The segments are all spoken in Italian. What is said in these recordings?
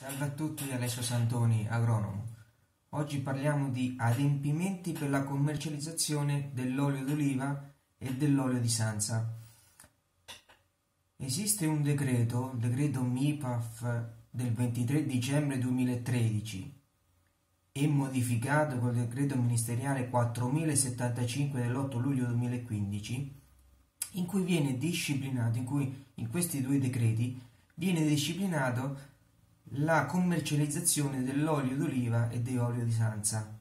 Salve a tutti, Alessio Santoni, agronomo. Oggi parliamo di adempimenti per la commercializzazione dell'olio d'oliva e dell'olio di sanza. Esiste un decreto, il decreto MIPAF del 23 dicembre 2013 e modificato col decreto ministeriale 4075 dell'8 luglio 2015 in cui viene disciplinato, in cui in questi due decreti viene disciplinato la commercializzazione dell'olio d'oliva e dell'olio di sanza.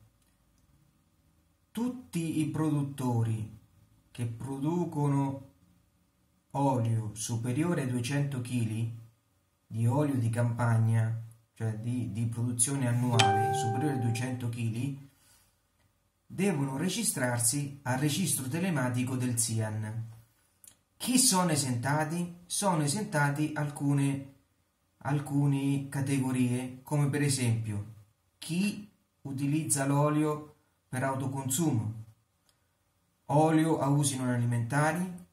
Tutti i produttori che producono olio superiore ai 200 kg di olio di campagna, cioè di, di produzione annuale superiore ai 200 kg, devono registrarsi al registro telematico del CIAN. Chi sono esentati? Sono esentati alcune alcune categorie, come per esempio chi utilizza l'olio per autoconsumo, olio a usi non alimentari,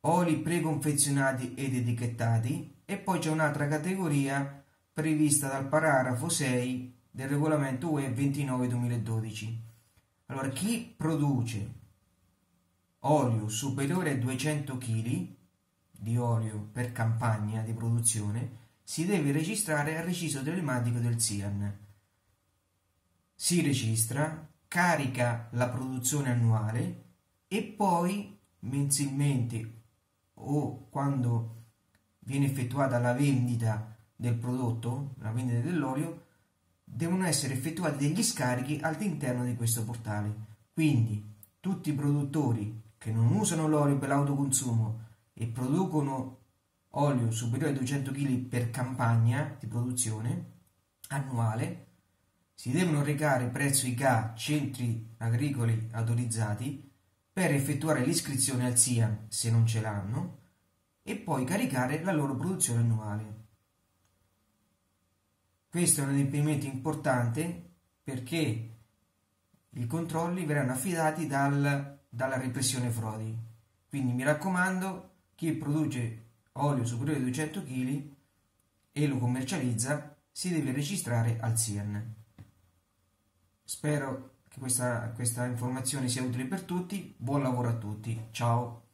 oli preconfezionati ed etichettati e poi c'è un'altra categoria prevista dal paragrafo 6 del regolamento UE 29-2012. Allora, chi produce olio superiore a 200 kg di olio per campagna di produzione si deve registrare al registro telematico del CIAN. Si registra, carica la produzione annuale e poi mensilmente o quando viene effettuata la vendita del prodotto, la vendita dell'olio, devono essere effettuati degli scarichi all'interno di questo portale. Quindi tutti i produttori che non usano l'olio per l'autoconsumo e producono olio superiore ai 200 kg per campagna di produzione annuale, si devono recare presso i CA, centri agricoli autorizzati, per effettuare l'iscrizione al SIAN se non ce l'hanno e poi caricare la loro produzione annuale. Questo è un adempimento importante perché i controlli verranno affidati dal, dalla repressione frodi. Quindi mi raccomando, chi produce olio superiore a 200 kg e lo commercializza si deve registrare al CIAN. Spero che questa, questa informazione sia utile per tutti, buon lavoro a tutti, ciao!